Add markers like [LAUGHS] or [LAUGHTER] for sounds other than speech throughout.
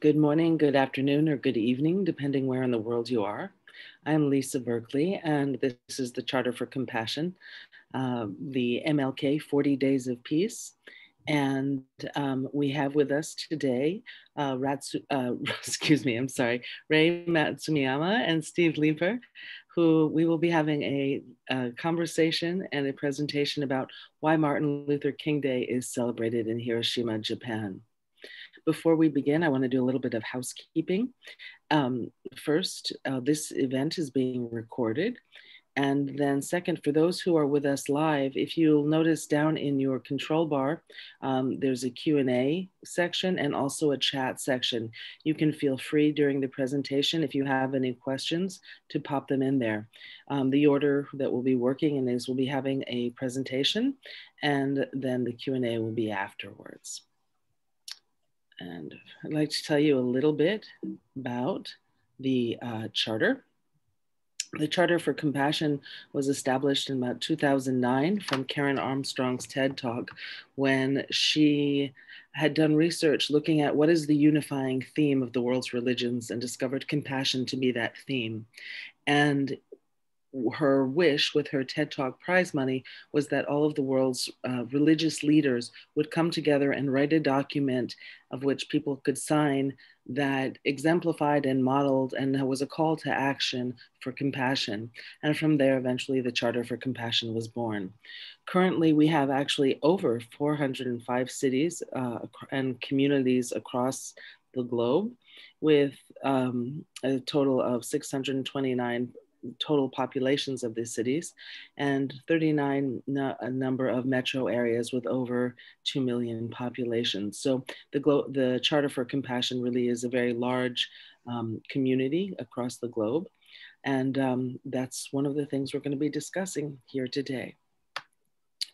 Good morning, good afternoon, or good evening, depending where in the world you are. I'm Lisa Berkeley, and this is the Charter for Compassion, uh, the MLK 40 Days of Peace. And um, we have with us today, uh, Ratsu, uh, [LAUGHS] excuse me, I'm sorry, Ray Matsumiyama and Steve Leeper, who we will be having a, a, conversation and a presentation about why Martin Luther King Day is celebrated in Hiroshima, Japan. Before we begin, I want to do a little bit of housekeeping. Um, first, uh, this event is being recorded. And then second, for those who are with us live, if you'll notice down in your control bar, um, there's a Q&A section and also a chat section. You can feel free during the presentation if you have any questions to pop them in there. Um, the order that we'll be working in is we'll be having a presentation and then the Q&A will be afterwards. And I'd like to tell you a little bit about the uh, charter. The Charter for Compassion was established in about 2009 from Karen Armstrong's TED Talk when she had done research looking at what is the unifying theme of the world's religions and discovered compassion to be that theme. And her wish with her TED Talk prize money was that all of the world's uh, religious leaders would come together and write a document of which people could sign that exemplified and modeled and was a call to action for compassion. And from there, eventually, the Charter for Compassion was born. Currently, we have actually over 405 cities uh, and communities across the globe with um, a total of 629 total populations of these cities and 39 a number of metro areas with over 2 million populations. So the, the Charter for Compassion really is a very large um, community across the globe. And um, that's one of the things we're going to be discussing here today.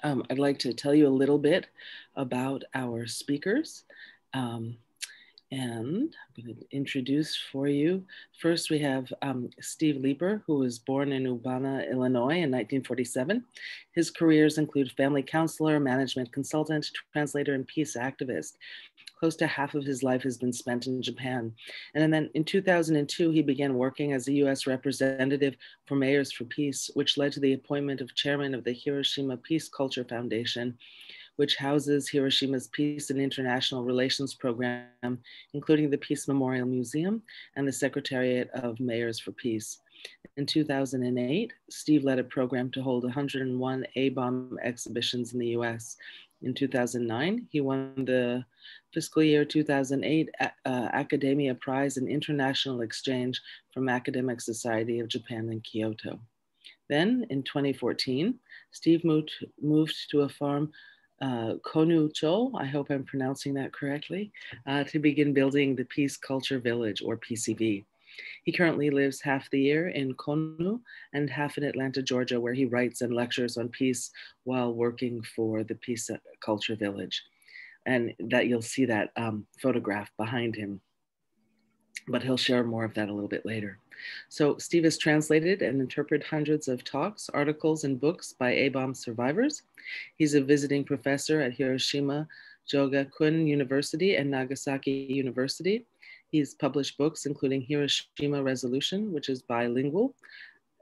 Um, I'd like to tell you a little bit about our speakers. Um, and I'm going to introduce for you. First, we have um, Steve Leeper, who was born in Urbana, Illinois in 1947. His careers include family counselor, management consultant, translator, and peace activist. Close to half of his life has been spent in Japan. And then in 2002, he began working as a US representative for Mayors for Peace, which led to the appointment of chairman of the Hiroshima Peace Culture Foundation which houses Hiroshima's Peace and International Relations Program, including the Peace Memorial Museum and the Secretariat of Mayors for Peace. In 2008, Steve led a program to hold 101 A-bomb exhibitions in the US. In 2009, he won the fiscal year 2008 uh, Academia Prize in International Exchange from Academic Society of Japan in Kyoto. Then in 2014, Steve moved, moved to a farm uh, Konucho, I hope I'm pronouncing that correctly, uh, to begin building the Peace Culture Village or PCV. He currently lives half the year in Konu and half in Atlanta, Georgia, where he writes and lectures on peace while working for the Peace Culture Village. And that you'll see that um, photograph behind him. But he'll share more of that a little bit later. So Steve has translated and interpreted hundreds of talks, articles, and books by A-bomb survivors. He's a visiting professor at Hiroshima Jogakuin University and Nagasaki University. He's published books including Hiroshima Resolution, which is bilingual,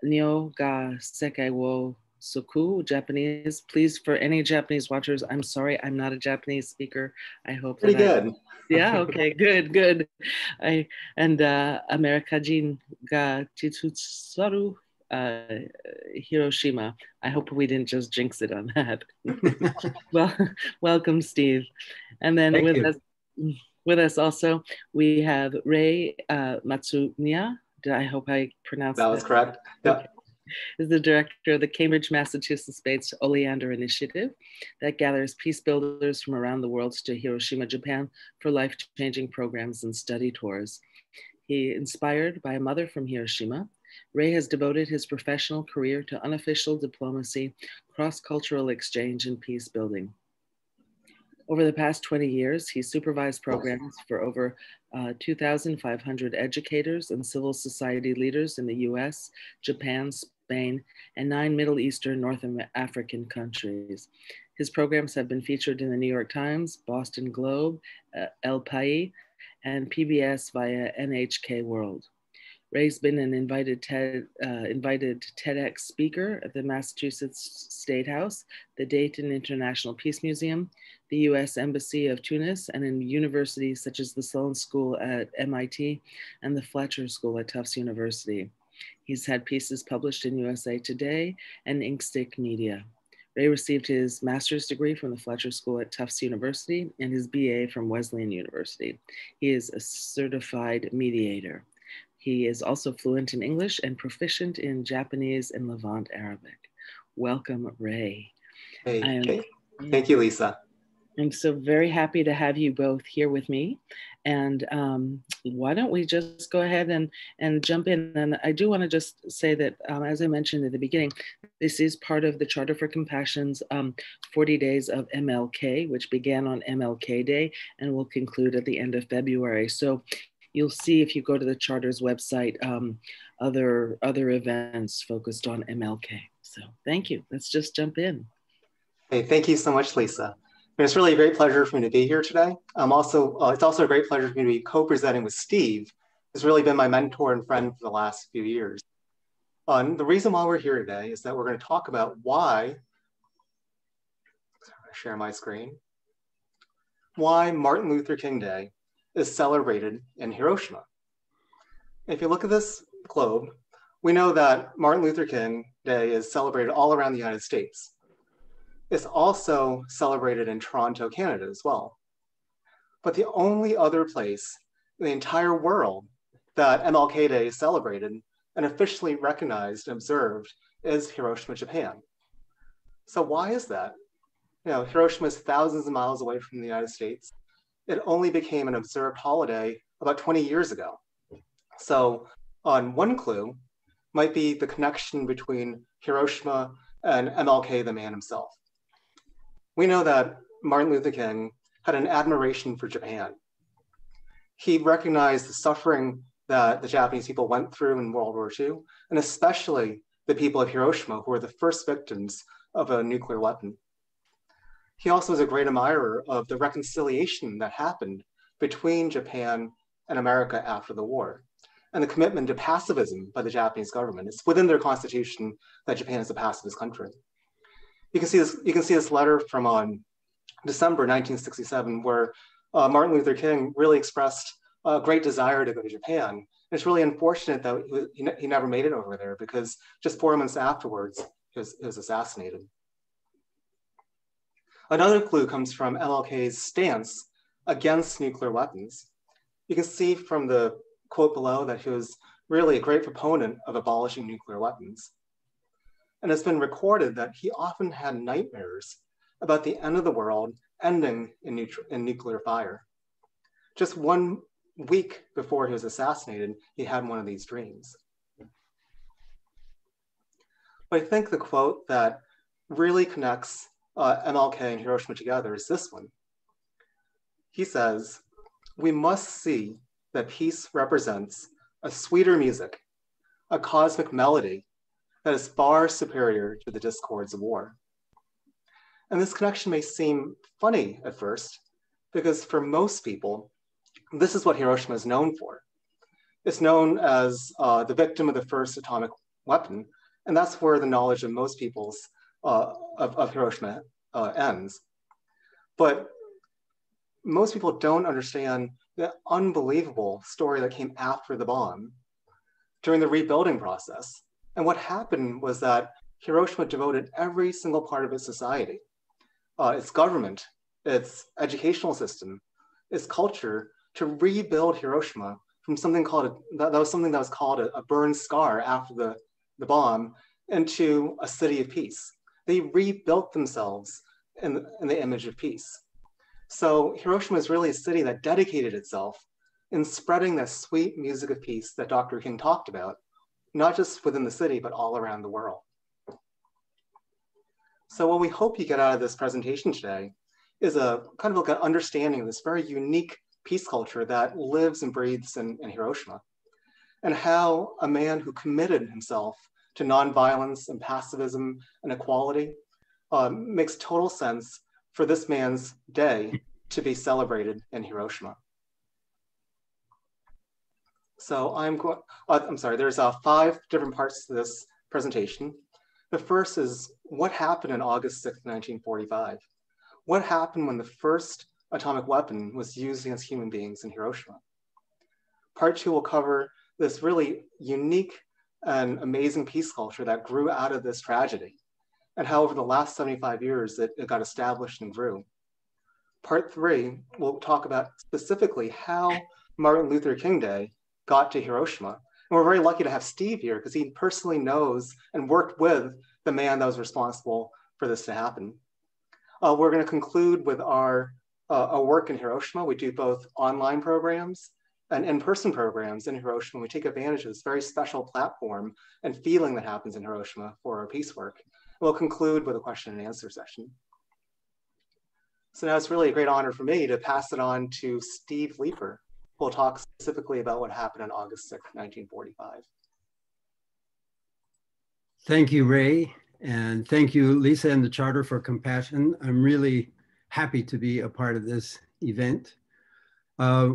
Nyo ga Sekai wo Soku, Japanese. Please, for any Japanese watchers, I'm sorry, I'm not a Japanese speaker. I hope pretty good. I, [LAUGHS] yeah. Okay. good. Good. I and uh, Amerikajin ga Chitsutsaru uh, Hiroshima. I hope we didn't just jinx it on that. [LAUGHS] well, welcome, Steve. And then Thank with you. us, with us also, we have Ray uh, Matsumiya. I hope I pronounced that. That was correct. Yep. Okay is the director of the Cambridge, Massachusetts-based Oleander Initiative that gathers peace builders from around the world to Hiroshima, Japan for life-changing programs and study tours. He, inspired by a mother from Hiroshima, Ray has devoted his professional career to unofficial diplomacy, cross-cultural exchange, and peace building. Over the past 20 years, he supervised programs for over uh, 2,500 educators and civil society leaders in the US, Japan, Spain, and nine Middle Eastern North African countries. His programs have been featured in the New York Times, Boston Globe, uh, El País, and PBS via NHK World. Ray's been an invited, TED, uh, invited TEDx speaker at the Massachusetts State House, the Dayton International Peace Museum, the US Embassy of Tunis, and in universities such as the Sloan School at MIT and the Fletcher School at Tufts University. He's had pieces published in USA Today and Inkstick Media. Ray received his master's degree from the Fletcher School at Tufts University and his BA from Wesleyan University. He is a certified mediator. He is also fluent in English and proficient in Japanese and Levant Arabic. Welcome, Ray. Hey, am, thank you, Lisa. I'm so very happy to have you both here with me. And um, why don't we just go ahead and, and jump in? And I do want to just say that, um, as I mentioned at the beginning, this is part of the Charter for Compassion's um, 40 Days of MLK, which began on MLK Day and will conclude at the end of February. So you'll see if you go to the charter's website um, other other events focused on MLK. So thank you. Let's just jump in. Hey, thank you so much, Lisa. It's really a great pleasure for me to be here today. Um, also, uh, it's also a great pleasure for me to be co-presenting with Steve, who's really been my mentor and friend for the last few years. The reason why we're here today is that we're going to talk about why, share my screen, why Martin Luther King Day is celebrated in Hiroshima. If you look at this globe, we know that Martin Luther King Day is celebrated all around the United States. It's also celebrated in Toronto, Canada as well. But the only other place in the entire world that MLK Day is celebrated and officially recognized and observed is Hiroshima, Japan. So why is that? You know, Hiroshima is thousands of miles away from the United States it only became an observed holiday about 20 years ago. So on one clue might be the connection between Hiroshima and MLK, the man himself. We know that Martin Luther King had an admiration for Japan. He recognized the suffering that the Japanese people went through in World War II, and especially the people of Hiroshima, who were the first victims of a nuclear weapon. He also was a great admirer of the reconciliation that happened between Japan and America after the war and the commitment to pacifism by the Japanese government. It's within their constitution that Japan is a pacifist country. You can see this, you can see this letter from on um, December 1967, where uh, Martin Luther King really expressed a great desire to go to Japan. And it's really unfortunate that he, he never made it over there because just four months afterwards, he was, he was assassinated. Another clue comes from MLK's stance against nuclear weapons. You can see from the quote below that he was really a great proponent of abolishing nuclear weapons. And it's been recorded that he often had nightmares about the end of the world ending in, in nuclear fire. Just one week before he was assassinated, he had one of these dreams. But I think the quote that really connects uh, MLK and Hiroshima together is this one. He says, we must see that peace represents a sweeter music, a cosmic melody that is far superior to the discords of war. And this connection may seem funny at first, because for most people, this is what Hiroshima is known for. It's known as uh, the victim of the first atomic weapon, and that's where the knowledge of most people's uh, of, of, Hiroshima uh, ends. But most people don't understand the unbelievable story that came after the bomb during the rebuilding process. And what happened was that Hiroshima devoted every single part of its society, uh, its government, its educational system, its culture to rebuild Hiroshima from something called a, that, that was something that was called a, a burned scar after the, the bomb into a city of peace. They rebuilt themselves in the, in the image of peace. So Hiroshima is really a city that dedicated itself in spreading that sweet music of peace that Dr. King talked about, not just within the city, but all around the world. So what we hope you get out of this presentation today is a kind of like an understanding of this very unique peace culture that lives and breathes in, in Hiroshima, and how a man who committed himself to nonviolence and pacifism and equality um, makes total sense for this man's day to be celebrated in Hiroshima. So I'm going, uh, I'm sorry, there's uh, five different parts to this presentation. The first is what happened on August 6, 1945? What happened when the first atomic weapon was used against human beings in Hiroshima? Part two will cover this really unique and amazing peace culture that grew out of this tragedy and how over the last 75 years it, it got established and grew. Part three, we'll talk about specifically how Martin Luther King Day got to Hiroshima. And we're very lucky to have Steve here because he personally knows and worked with the man that was responsible for this to happen. Uh, we're going to conclude with our, uh, our work in Hiroshima. We do both online programs and in-person programs in Hiroshima. We take advantage of this very special platform and feeling that happens in Hiroshima for our peace work. We'll conclude with a question and answer session. So now it's really a great honor for me to pass it on to Steve Leeper, will talk specifically about what happened on August 6, 1945. Thank you, Ray. And thank you, Lisa and the Charter for Compassion. I'm really happy to be a part of this event. Uh,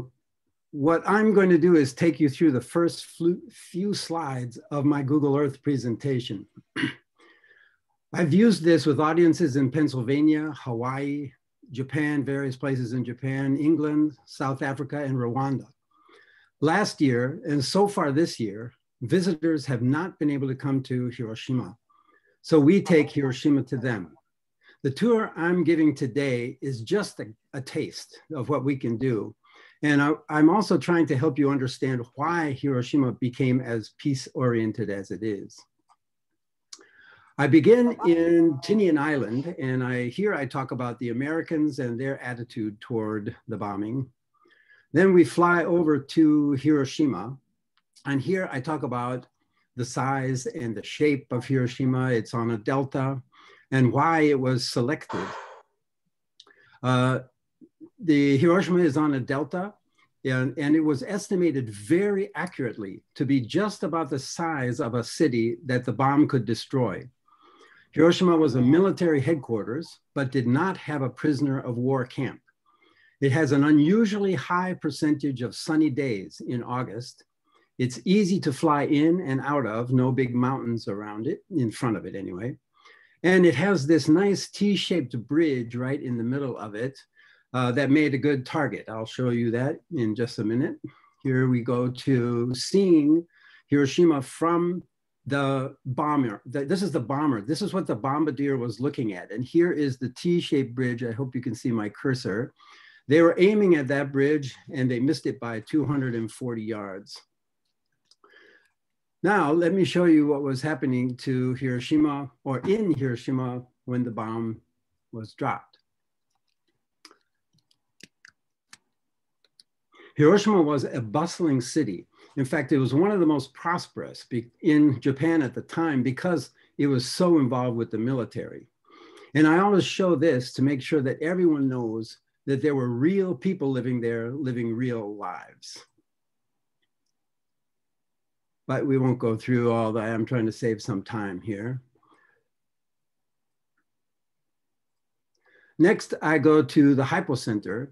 what I'm going to do is take you through the first few slides of my Google Earth presentation. [CLEARS THROAT] I've used this with audiences in Pennsylvania, Hawaii, Japan, various places in Japan, England, South Africa, and Rwanda. Last year, and so far this year, visitors have not been able to come to Hiroshima. So we take Hiroshima to them. The tour I'm giving today is just a, a taste of what we can do. And I, am also trying to help you understand why Hiroshima became as peace oriented as it is. I begin in Tinian Island, and I here I talk about the Americans and their attitude toward the bombing. Then we fly over to Hiroshima, and here I talk about the size and the shape of Hiroshima. It's on a delta, and why it was selected. Uh, the Hiroshima is on a delta, and, and, it was estimated very accurately to be just about the size of a city that the bomb could destroy. Hiroshima was a military headquarters, but did not have a prisoner of war camp. It has an unusually high percentage of sunny days in August. It's easy to fly in and out of, no big mountains around it, in front of it anyway. And it has this nice T-shaped bridge right in the middle of it uh, that made a good target. I'll show you that in just a minute. Here we go to seeing Hiroshima from the bomber. The, this is the bomber. This is what the bombardier was looking at. And here is the T-shaped bridge. I hope you can see my cursor. They were aiming at that bridge and they missed it by 240 yards. Now, let me show you what was happening to Hiroshima or in Hiroshima when the bomb was dropped. Hiroshima was a bustling city in fact, it was one of the most prosperous in Japan at the time because it was so involved with the military. And I always show this to make sure that everyone knows that there were real people living there, living real lives. But we won't go through all that. I'm trying to save some time here. Next, I go to the hypocenter,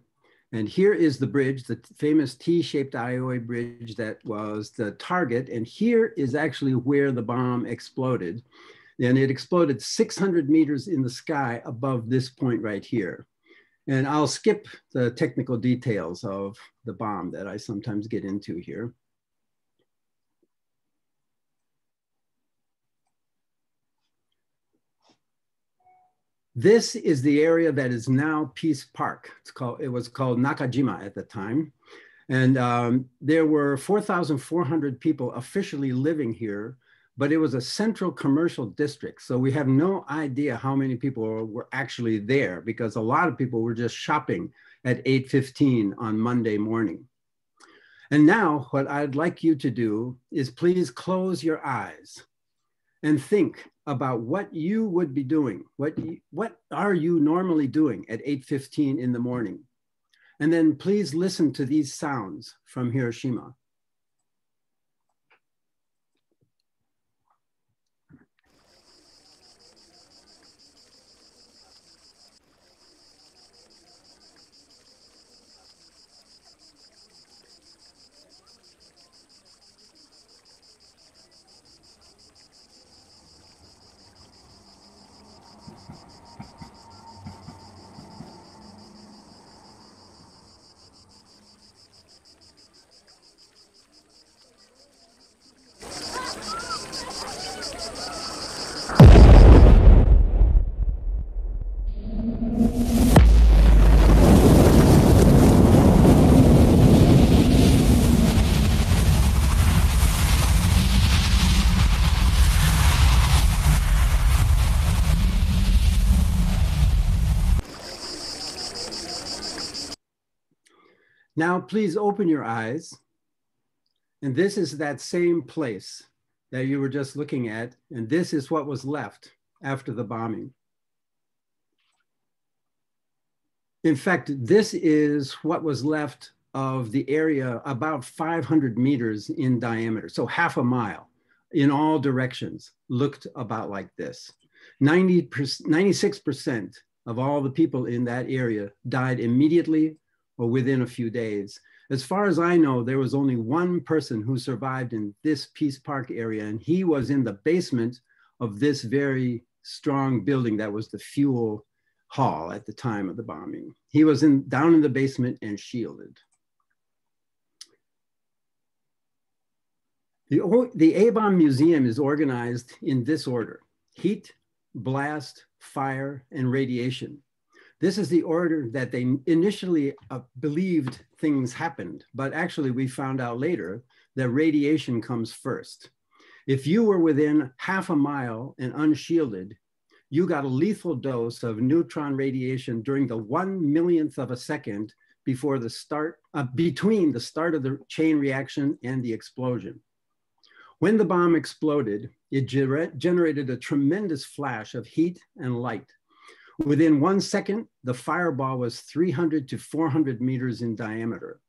and here is the bridge, the famous T-shaped Aioi bridge that was the target. And here is actually where the bomb exploded. And it exploded 600 meters in the sky above this point right here. And I'll skip the technical details of the bomb that I sometimes get into here. This is the area that is now Peace Park. It's called, it was called Nakajima at the time. And um, there were 4,400 people officially living here, but it was a central commercial district. So we have no idea how many people were actually there because a lot of people were just shopping at 8.15 on Monday morning. And now what I'd like you to do is please close your eyes and think about what you would be doing. What, what are you normally doing at 8.15 in the morning? And then please listen to these sounds from Hiroshima. Now, please open your eyes. And this is that same place that you were just looking at. And this is what was left after the bombing. In fact, this is what was left of the area about 500 meters in diameter, so half a mile in all directions, looked about like this. 90 96% of all the people in that area died immediately or within a few days. As far as I know, there was only one person who survived in this Peace Park area, and he was in the basement of this very strong building that was the fuel hall at the time of the bombing. He was in, down in the basement and shielded. The, the A-bomb Museum is organized in this order, heat, blast, fire, and radiation. This is the order that they initially uh, believed things happened, but actually we found out later that radiation comes first. If you were within half a mile and unshielded, you got a lethal dose of neutron radiation during the one millionth of a second before the start, uh, between the start of the chain reaction and the explosion. When the bomb exploded, it gener generated a tremendous flash of heat and light. Within one second, the fireball was 300 to 400 meters in diameter.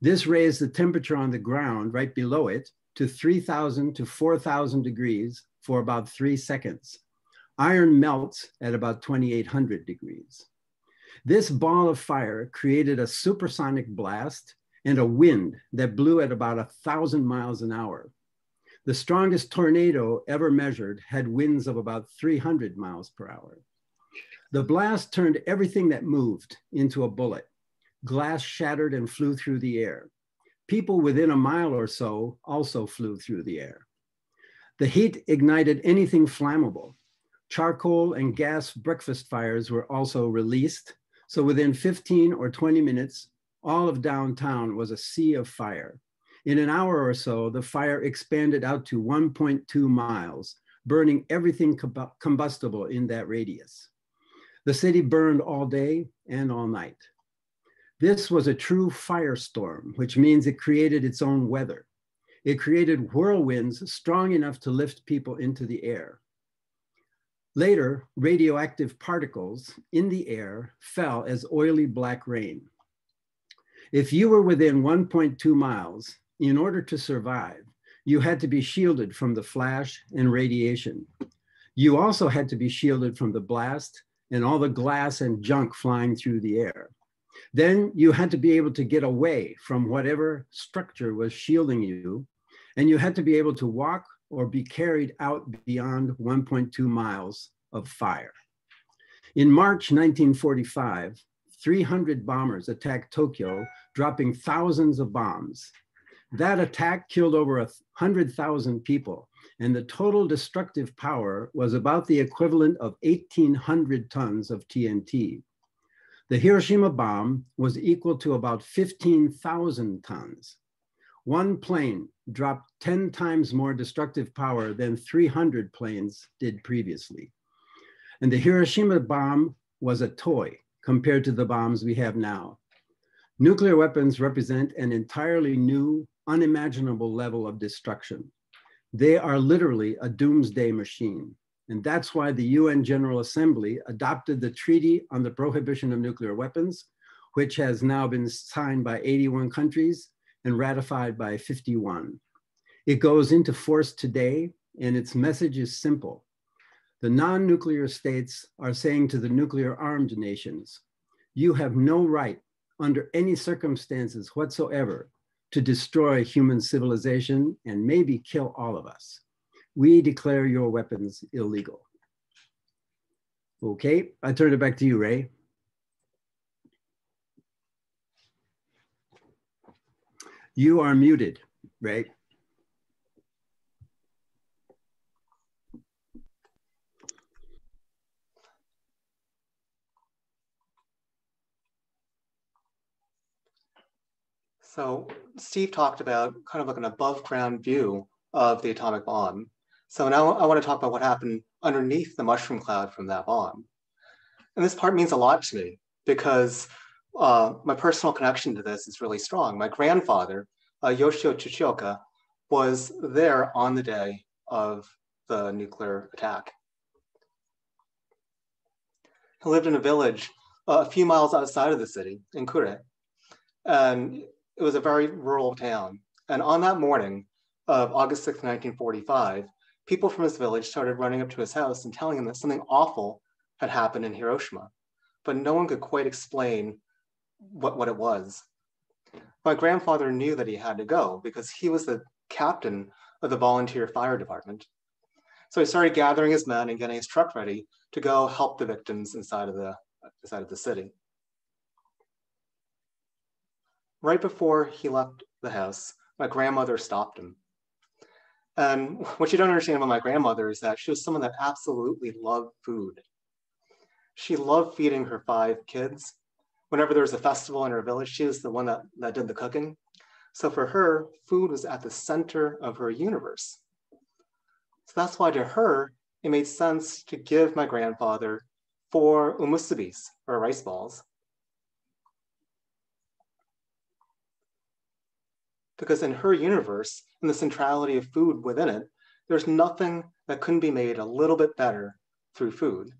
This raised the temperature on the ground right below it to 3,000 to 4,000 degrees for about three seconds. Iron melts at about 2,800 degrees. This ball of fire created a supersonic blast and a wind that blew at about a thousand miles an hour. The strongest tornado ever measured had winds of about 300 miles per hour. The blast turned everything that moved into a bullet. Glass shattered and flew through the air. People within a mile or so also flew through the air. The heat ignited anything flammable. Charcoal and gas breakfast fires were also released. So within 15 or 20 minutes, all of downtown was a sea of fire. In an hour or so, the fire expanded out to 1.2 miles, burning everything combustible in that radius. The city burned all day and all night. This was a true firestorm, which means it created its own weather. It created whirlwinds strong enough to lift people into the air. Later, radioactive particles in the air fell as oily black rain. If you were within 1.2 miles, in order to survive, you had to be shielded from the flash and radiation. You also had to be shielded from the blast and all the glass and junk flying through the air. Then you had to be able to get away from whatever structure was shielding you, and you had to be able to walk or be carried out beyond 1.2 miles of fire. In March 1945, 300 bombers attacked Tokyo, dropping thousands of bombs. That attack killed over 100,000 people, and the total destructive power was about the equivalent of 1,800 tons of TNT. The Hiroshima bomb was equal to about 15,000 tons. One plane dropped 10 times more destructive power than 300 planes did previously. And the Hiroshima bomb was a toy compared to the bombs we have now. Nuclear weapons represent an entirely new unimaginable level of destruction. They are literally a doomsday machine. And that's why the UN General Assembly adopted the Treaty on the Prohibition of Nuclear Weapons, which has now been signed by 81 countries and ratified by 51. It goes into force today, and its message is simple. The non nuclear states are saying to the nuclear armed nations, you have no right under any circumstances whatsoever to destroy human civilization and maybe kill all of us. We declare your weapons illegal. Okay, I turn it back to you, Ray. You are muted, Ray. So Steve talked about kind of like an above ground view of the atomic bomb. So now I want to talk about what happened underneath the mushroom cloud from that bomb. And this part means a lot to me because uh, my personal connection to this is really strong. My grandfather, uh, Yoshio Tsuchioka, was there on the day of the nuclear attack. He lived in a village uh, a few miles outside of the city in Kure. And it was a very rural town. And on that morning of August 6, 1945, people from his village started running up to his house and telling him that something awful had happened in Hiroshima. But no one could quite explain what, what it was. My grandfather knew that he had to go because he was the captain of the volunteer fire department. So he started gathering his men and getting his truck ready to go help the victims inside of the, inside of the city. Right before he left the house, my grandmother stopped him. And what you don't understand about my grandmother is that she was someone that absolutely loved food. She loved feeding her five kids. Whenever there was a festival in her village, she was the one that, that did the cooking. So for her, food was at the center of her universe. So that's why to her, it made sense to give my grandfather four omusubis, or rice balls. Because in her universe, in the centrality of food within it, there's nothing that couldn't be made a little bit better through food.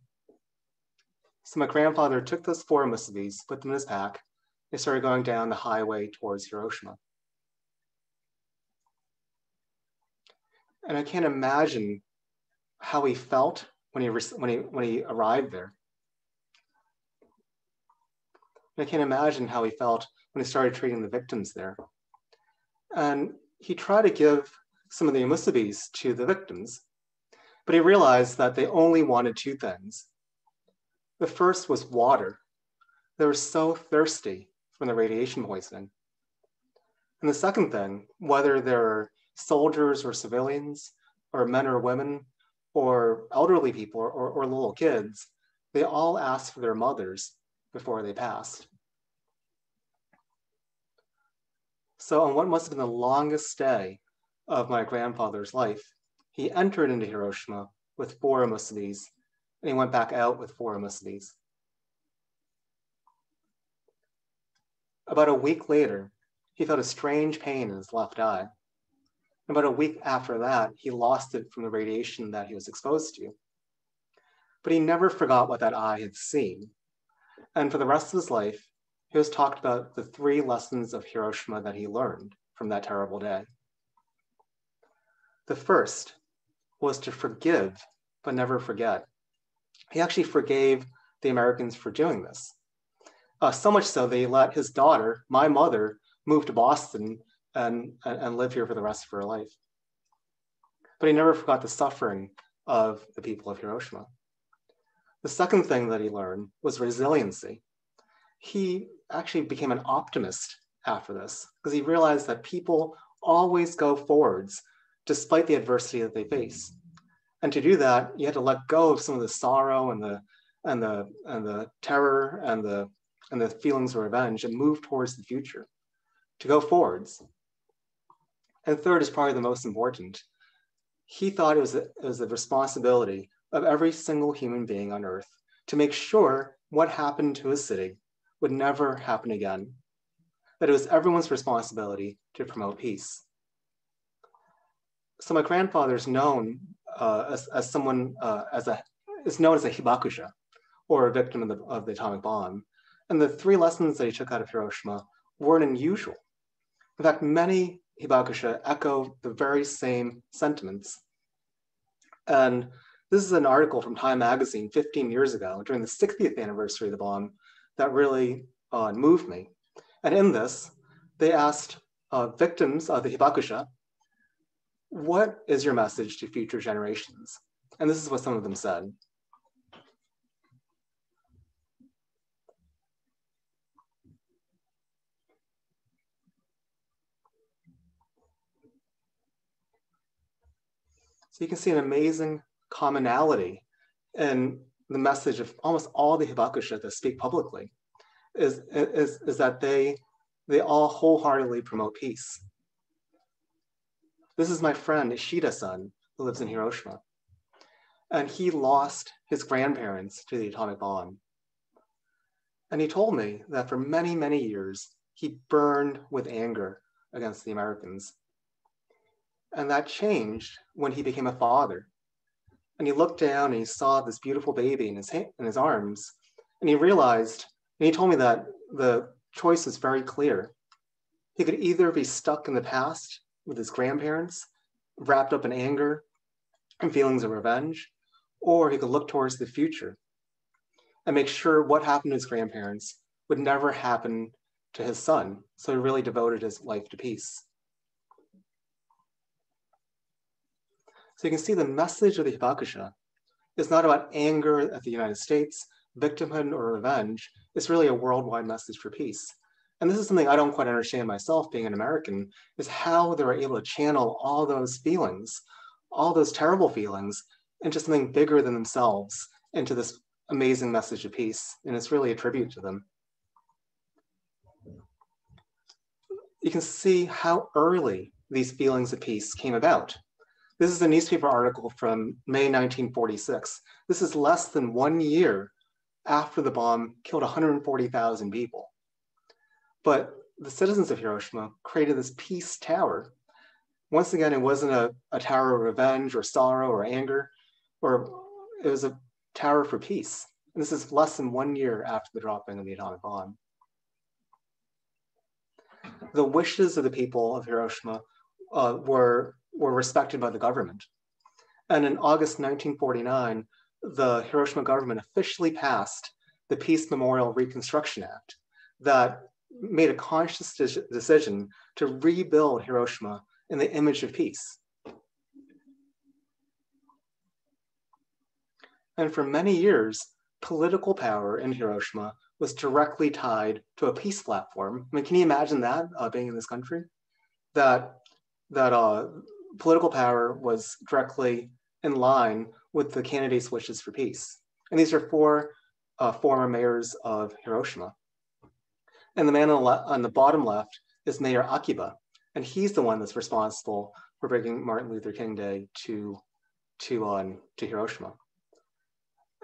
So my grandfather took those four musubis, put them in his pack, and started going down the highway towards Hiroshima. And I can't imagine how he felt when he, when he, when he arrived there. And I can't imagine how he felt when he started treating the victims there. And he tried to give some of the omusubis to the victims, but he realized that they only wanted two things. The first was water. They were so thirsty from the radiation poisoning. And the second thing, whether they're soldiers or civilians, or men or women, or elderly people or, or little kids, they all asked for their mothers before they passed. So on what must have been the longest day of my grandfather's life, he entered into Hiroshima with four omusubis, and he went back out with four omusubis. About a week later, he felt a strange pain in his left eye. About a week after that, he lost it from the radiation that he was exposed to. But he never forgot what that eye had seen. And for the rest of his life, he was talked about the three lessons of Hiroshima that he learned from that terrible day. The first was to forgive, but never forget. He actually forgave the Americans for doing this. Uh, so much so they let his daughter, my mother, move to Boston and, and live here for the rest of her life. But he never forgot the suffering of the people of Hiroshima. The second thing that he learned was resiliency. He actually became an optimist after this because he realized that people always go forwards despite the adversity that they face. And to do that, you had to let go of some of the sorrow and the and the and the terror and the and the feelings of revenge and move towards the future, to go forwards. And third is probably the most important. He thought it was, a, it was the responsibility of every single human being on earth to make sure what happened to his city would never happen again. That it was everyone's responsibility to promote peace. So my grandfather is known uh, as, as someone, uh, as a, is known as a hibakusha, or a victim of the, of the atomic bomb. And the three lessons that he took out of Hiroshima weren't unusual. In fact, many Hibakusha echo the very same sentiments. And this is an article from Time Magazine 15 years ago during the 60th anniversary of the bomb that really uh, moved me. And in this, they asked uh, victims of the Hibakusha, what is your message to future generations? And this is what some of them said. So you can see an amazing commonality in the message of almost all the hibakusha that speak publicly is, is, is that they, they all wholeheartedly promote peace. This is my friend Ishida-san, who lives in Hiroshima. And he lost his grandparents to the atomic bomb. And he told me that for many, many years, he burned with anger against the Americans. And that changed when he became a father. And he looked down and he saw this beautiful baby in his, in his arms. And he realized, and he told me that the choice was very clear. He could either be stuck in the past with his grandparents, wrapped up in anger and feelings of revenge, or he could look towards the future and make sure what happened to his grandparents would never happen to his son. So he really devoted his life to peace. So you can see the message of the Hibakusha is not about anger at the United States, victimhood, or revenge. It's really a worldwide message for peace. And this is something I don't quite understand myself being an American, is how they were able to channel all those feelings, all those terrible feelings, into something bigger than themselves, into this amazing message of peace. And it's really a tribute to them. You can see how early these feelings of peace came about. This is a newspaper article from May 1946. This is less than one year after the bomb killed 140,000 people. But the citizens of Hiroshima created this peace tower. Once again, it wasn't a, a tower of revenge or sorrow or anger, or it was a tower for peace. And this is less than one year after the dropping of the atomic bomb. The wishes of the people of Hiroshima uh, were were respected by the government. And in August 1949, the Hiroshima government officially passed the Peace Memorial Reconstruction Act that made a conscious de decision to rebuild Hiroshima in the image of peace. And for many years, political power in Hiroshima was directly tied to a peace platform. I mean, can you imagine that uh, being in this country? That that uh, political power was directly in line with the candidates' wishes for peace. And these are four uh, former mayors of Hiroshima. And the man on the, on the bottom left is Mayor Akiba, and he's the one that's responsible for bringing Martin Luther King Day to, to, um, to Hiroshima.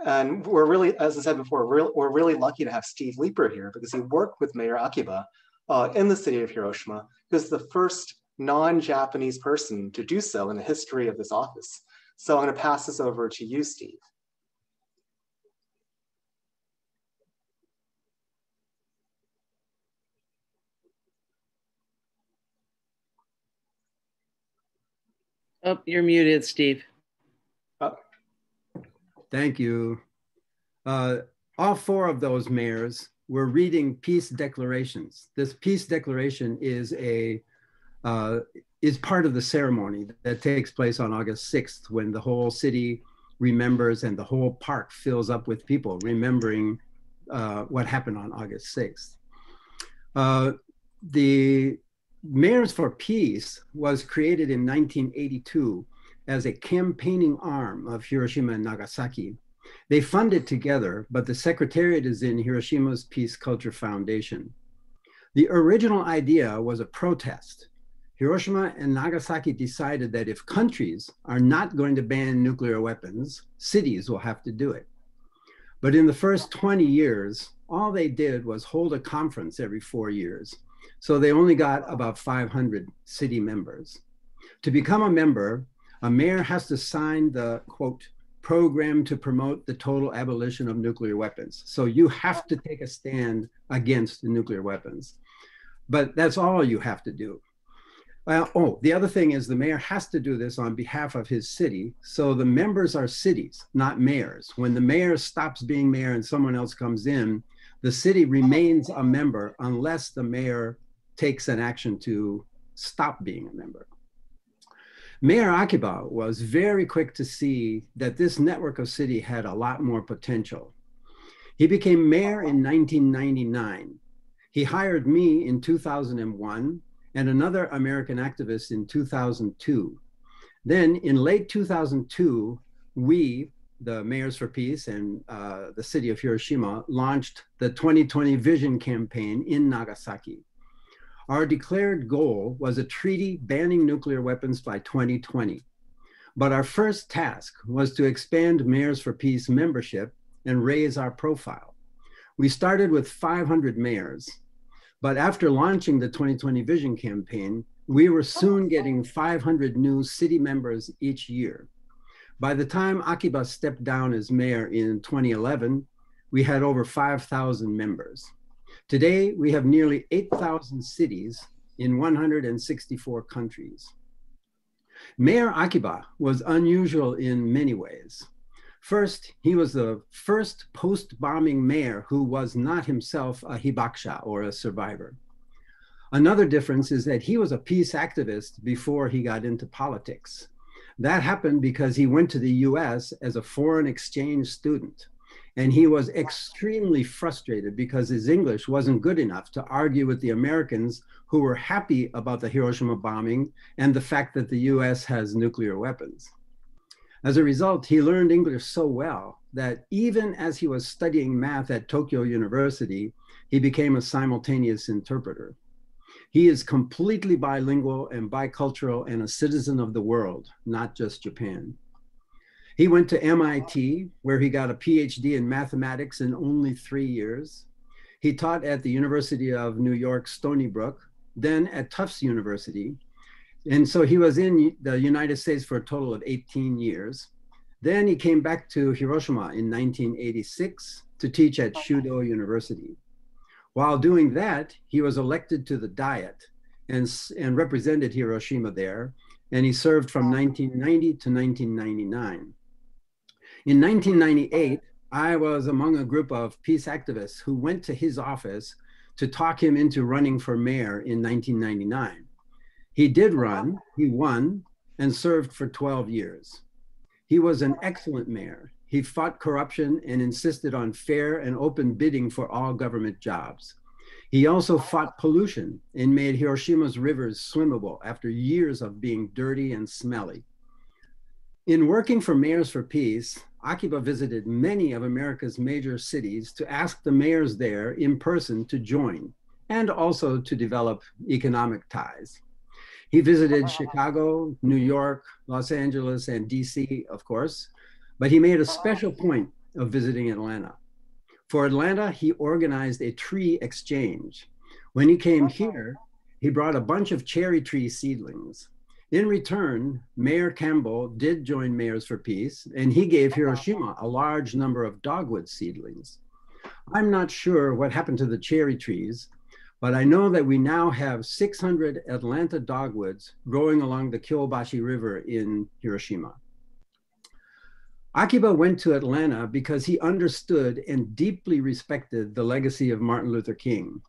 And we're really, as I said before, we're, we're really lucky to have Steve Leeper here because he worked with Mayor Akiba uh, in the city of Hiroshima. He was the first non-Japanese person to do so in the history of this office. So I'm going to pass this over to you, Steve. Oh, you're muted, Steve. Oh. Thank you. Uh, all four of those mayors were reading peace declarations. This peace declaration is a uh, is part of the ceremony that takes place on August 6th when the whole city remembers and the whole park fills up with people remembering uh, what happened on August 6th. Uh, the Mayors for Peace was created in 1982 as a campaigning arm of Hiroshima and Nagasaki. They fund it together, but the secretariat is in Hiroshima's Peace Culture Foundation. The original idea was a protest Hiroshima and Nagasaki decided that if countries are not going to ban nuclear weapons, cities will have to do it. But in the first 20 years, all they did was hold a conference every four years. So they only got about 500 city members. To become a member, a mayor has to sign the quote, program to promote the total abolition of nuclear weapons. So you have to take a stand against nuclear weapons. But that's all you have to do. Well, oh, the other thing is the mayor has to do this on behalf of his city. So the members are cities, not mayors. When the mayor stops being mayor and someone else comes in, the city remains a member unless the mayor takes an action to stop being a member. Mayor Akiba was very quick to see that this network of city had a lot more potential. He became mayor in 1999. He hired me in 2001 and another American activist in 2002. Then in late 2002, we, the Mayors for Peace and uh, the city of Hiroshima, launched the 2020 Vision campaign in Nagasaki. Our declared goal was a treaty banning nuclear weapons by 2020. But our first task was to expand Mayors for Peace membership and raise our profile We started with 500 mayors, but after launching the 2020 Vision campaign, we were oh, soon getting 500 new city members each year. By the time Akiba stepped down as mayor in 2011, we had over 5,000 members. Today, we have nearly 8,000 cities in 164 countries. Mayor Akiba was unusual in many ways. First, he was the first post-bombing mayor who was not himself a hibakusha or a survivor. Another difference is that he was a peace activist before he got into politics. That happened because he went to the US as a foreign exchange student. And he was extremely frustrated because his English wasn't good enough to argue with the Americans who were happy about the Hiroshima bombing and the fact that the US has nuclear weapons. As a result, he learned English so well that even as he was studying math at Tokyo University, he became a simultaneous interpreter. He is completely bilingual and bicultural and a citizen of the world, not just Japan. He went to MIT, where he got a PhD in mathematics in only three years. He taught at the University of New York, Stony Brook, then at Tufts University. And so he was in the United States for a total of 18 years. Then he came back to Hiroshima in 1986 to teach at Shudo University. While doing that, he was elected to the Diet and, and represented Hiroshima there, and he served from 1990 to 1999. In 1998, I was among a group of peace activists who went to his office to talk him into running for mayor in 1999. He did run, he won, and served for 12 years. He was an excellent mayor. He fought corruption and insisted on fair and open bidding for all government jobs. He also fought pollution and made Hiroshima's rivers swimmable after years of being dirty and smelly. In working for Mayors for Peace, Akiba visited many of America's major cities to ask the mayors there in person to join and also to develop economic ties. He visited Chicago, New York, Los Angeles, and DC, of course, but he made a special point of visiting Atlanta. For Atlanta, he organized a tree exchange. When he came here, he brought a bunch of cherry tree seedlings. In return, Mayor Campbell did join Mayors for Peace, and he gave Hiroshima a large number of dogwood seedlings. I'm not sure what happened to the cherry trees, but I know that we now have 600 Atlanta dogwoods growing along the Kyobashi River in Hiroshima. Akiba went to Atlanta because he understood and deeply respected the legacy of Martin Luther King.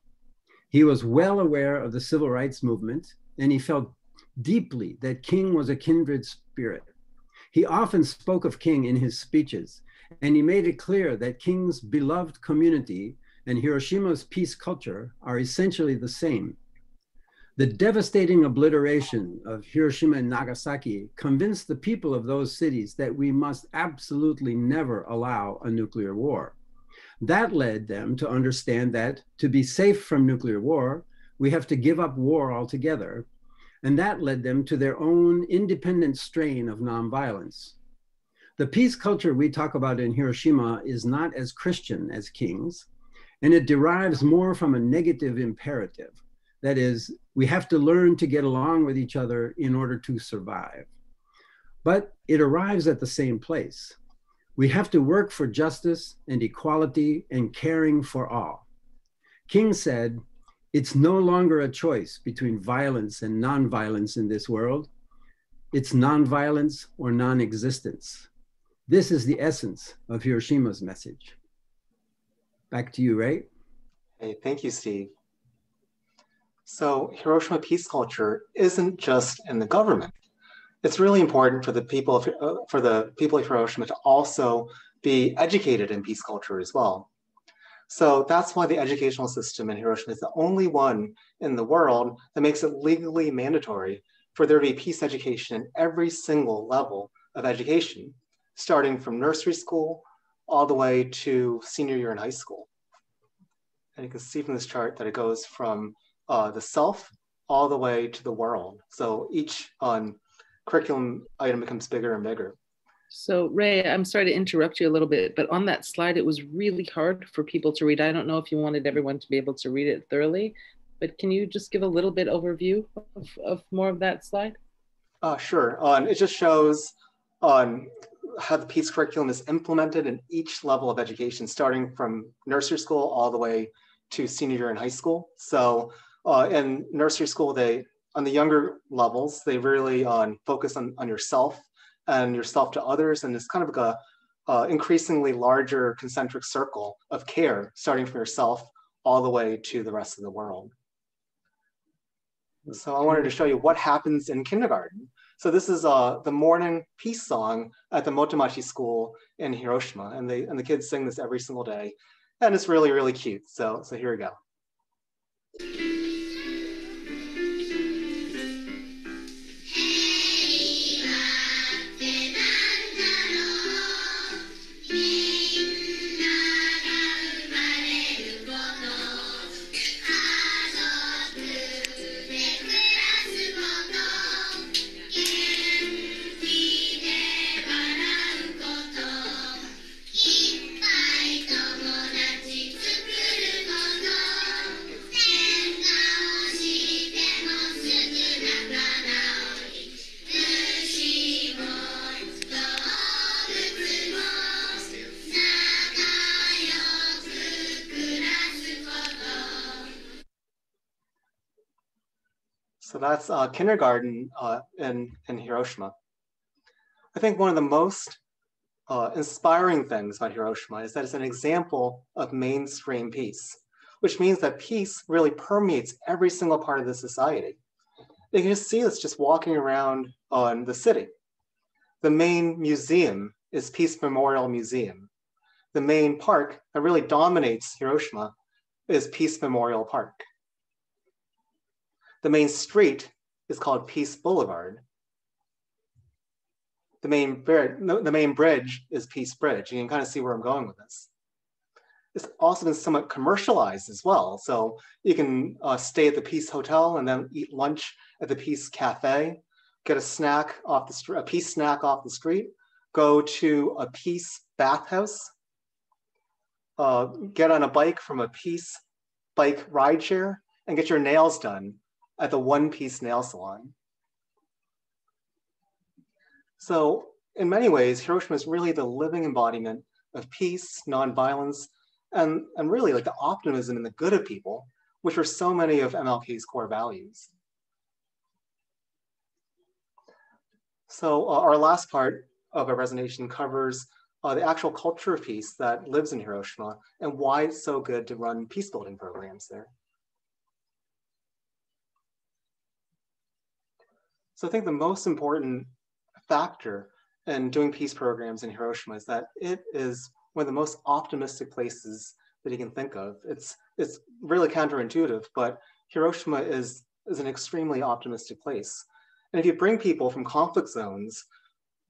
He was well aware of the civil rights movement, and he felt deeply that King was a kindred spirit. He often spoke of King in his speeches, and he made it clear that King's beloved community and Hiroshima's peace culture are essentially the same. The devastating obliteration of Hiroshima and Nagasaki convinced the people of those cities that we must absolutely never allow a nuclear war. That led them to understand that to be safe from nuclear war, we have to give up war altogether and that led them to their own independent strain of nonviolence. The peace culture we talk about in Hiroshima is not as Christian as King's, and it derives more from a negative imperative. That is, we have to learn to get along with each other in order to survive. But it arrives at the same place. We have to work for justice and equality and caring for all. King said, it's no longer a choice between violence and nonviolence in this world. It's nonviolence or non existence. This is the essence of Hiroshima's message. Back to you, Ray. Hey, thank you, Steve. So, Hiroshima peace culture isn't just in the government. It's really important for the people of, uh, for the people of Hiroshima to also be educated in peace culture as well. So that's why the educational system in Hiroshima is the only one in the world that makes it legally mandatory for there to be peace education in every single level of education, starting from nursery school all the way to senior year in high school. And you can see from this chart that it goes from uh, the self all the way to the world. So each um, curriculum item becomes bigger and bigger. So Ray, I'm sorry to interrupt you a little bit, but on that slide, it was really hard for people to read. I don't know if you wanted everyone to be able to read it thoroughly, but can you just give a little bit overview of, of more of that slide? Uh, sure. Um, it just shows um, how the PEACE curriculum is implemented in each level of education, starting from nursery school all the way to senior year in high school. So uh, in nursery school, they on the younger levels, they really um, focus on, on yourself and yourself to others. And it's kind of like a uh, increasingly larger concentric circle of care, starting from yourself all the way to the rest of the world. So I wanted to show you what happens in kindergarten. So this is uh, the morning peace song at the Motomachi school in Hiroshima. And, they, and the kids sing this every single day. And it's really, really cute. So, so here we go. That's uh, kindergarten uh, in, in Hiroshima. I think one of the most uh, inspiring things about Hiroshima is that it's an example of mainstream peace, which means that peace really permeates every single part of the society. You can just see this just walking around on the city. The main museum is Peace Memorial Museum. The main park that really dominates Hiroshima is Peace Memorial Park. The main street is called Peace Boulevard. The main, the main bridge is Peace Bridge. You can kind of see where I'm going with this. It's also been somewhat commercialized as well. So you can uh, stay at the Peace Hotel and then eat lunch at the Peace Cafe, get a snack off the street, a Peace snack off the street, go to a Peace bathhouse, uh, get on a bike from a Peace bike ride share, and get your nails done at the One Piece Nail Salon. So in many ways, Hiroshima is really the living embodiment of peace, nonviolence, and, and really like the optimism and the good of people, which are so many of MLK's core values. So uh, our last part of our presentation covers uh, the actual culture of peace that lives in Hiroshima and why it's so good to run peace building programs there. So I think the most important factor in doing peace programs in Hiroshima is that it is one of the most optimistic places that you can think of. It's it's really counterintuitive, but Hiroshima is is an extremely optimistic place. And if you bring people from conflict zones,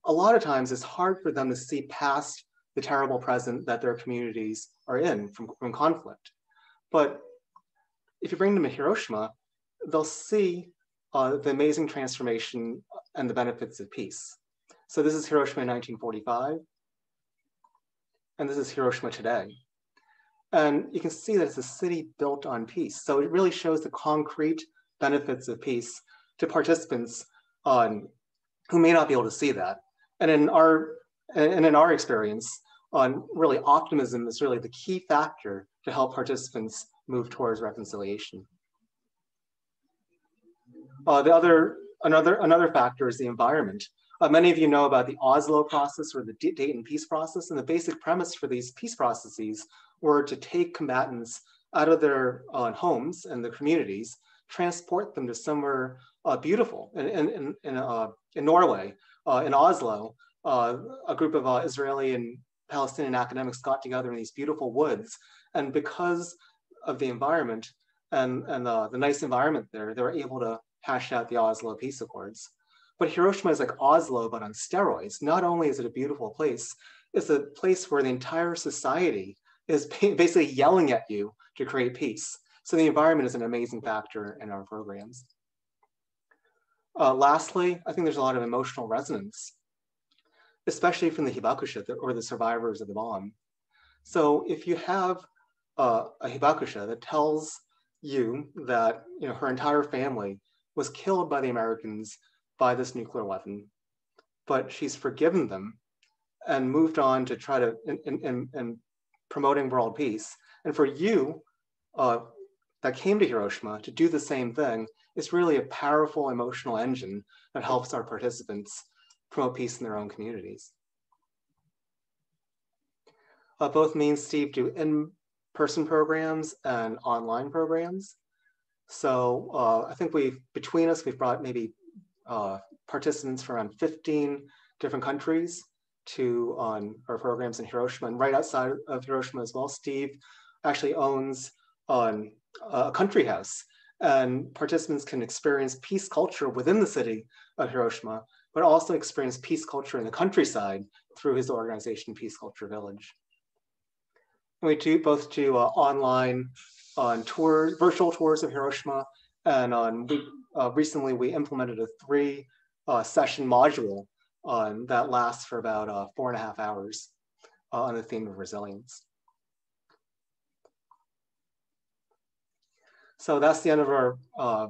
a lot of times it's hard for them to see past the terrible present that their communities are in from, from conflict. But if you bring them to Hiroshima, they'll see uh, the amazing transformation and the benefits of peace. So this is Hiroshima in 1945, and this is Hiroshima today. And you can see that it's a city built on peace. So it really shows the concrete benefits of peace to participants on who may not be able to see that. And in our and in our experience, on really optimism is really the key factor to help participants move towards reconciliation. Uh, the other, another, another factor is the environment. Uh, many of you know about the Oslo process or the Dayton peace process, and the basic premise for these peace processes were to take combatants out of their uh, homes and their communities, transport them to somewhere uh, beautiful. In, in, in, uh, in Norway, uh, in Oslo, uh, a group of Israeli and Palestinian academics got together in these beautiful woods. And because of the environment and, and the nice environment there, they were able to hash out the Oslo Peace Accords. But Hiroshima is like Oslo, but on steroids. Not only is it a beautiful place, it's a place where the entire society is [LAUGHS] basically yelling at you to create peace. So the environment is an amazing factor in our programs. Uh, lastly, I think there's a lot of emotional resonance. especially from the hibakusha or the survivors of the bomb. So if you have uh, a hibakusha that tells you that you know her entire family was killed by the Americans by this nuclear weapon, but she's forgiven them and moved on to try to in, in, in promoting world peace. And for you uh, that came to Hiroshima to do the same thing is really a powerful emotional engine that helps our participants promote peace in their own communities. Uh, both me and Steve do in-person programs and online programs. So uh, I think we've, between us, we've brought maybe uh, participants from around 15 different countries to on our programs in Hiroshima and right outside of Hiroshima as well. Steve actually owns on a country house and participants can experience peace culture within the city of Hiroshima, but also experience peace culture in the countryside through his organization, Peace Culture Village. And we do both do uh, online on tours, virtual tours of Hiroshima, and on we, uh, recently we implemented a three uh, session module that lasts for about uh, four and a half hours uh, on the theme of resilience. So that's the end of our uh,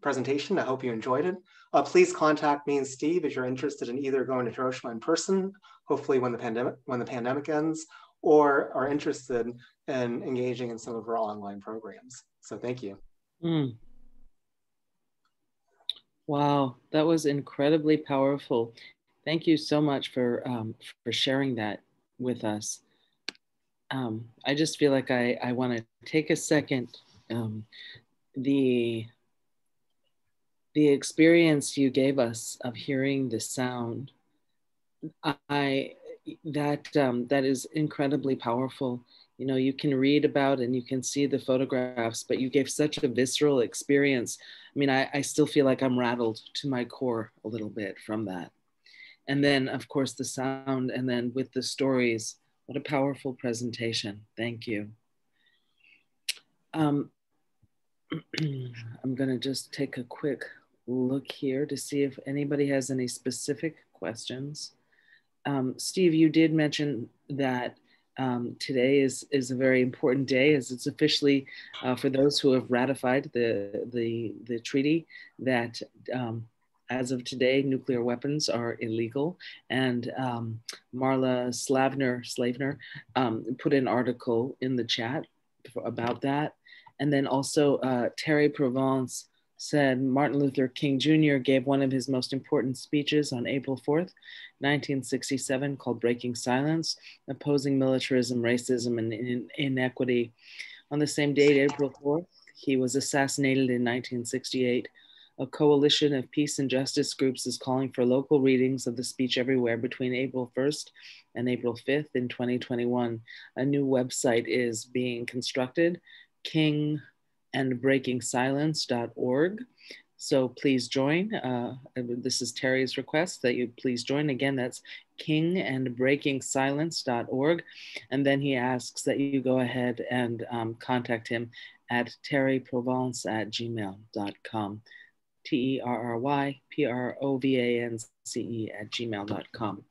presentation. I hope you enjoyed it. Uh, please contact me and Steve if you're interested in either going to Hiroshima in person, hopefully when the pandemic when the pandemic ends, or are interested in engaging in some of our online programs. So thank you. Mm. Wow, that was incredibly powerful. Thank you so much for um, for sharing that with us. Um, I just feel like I, I want to take a second. Um, the the experience you gave us of hearing the sound, I that um, that is incredibly powerful. You know, you can read about and you can see the photographs, but you gave such a visceral experience. I mean, I, I still feel like I'm rattled to my core a little bit from that. And then of course the sound and then with the stories. What a powerful presentation. Thank you. Um, [CLEARS THROAT] i'm going to just take a quick look here to see if anybody has any specific questions um, steve you did mention that um, today is, is a very important day as it's officially uh, for those who have ratified the, the, the treaty that um, as of today, nuclear weapons are illegal. And um, Marla Slavner, Slavner um, put an article in the chat about that. And then also uh, Terry Provance said Martin Luther King Jr. gave one of his most important speeches on April 4th, 1967, called Breaking Silence, opposing militarism, racism, and in inequity. On the same date, April 4th, he was assassinated in 1968 a coalition of peace and justice groups is calling for local readings of the speech everywhere between April 1st and April 5th in 2021. A new website is being constructed, kingandbreakingsilence.org. So please join. Uh, this is Terry's request that you please join. Again, that's kingandbreakingsilence.org. And breakingsilence.org. And then he asks that you go ahead and um, contact him at terryprovance at gmail.com. T E R R Y P R O V A N C E at gmail.com.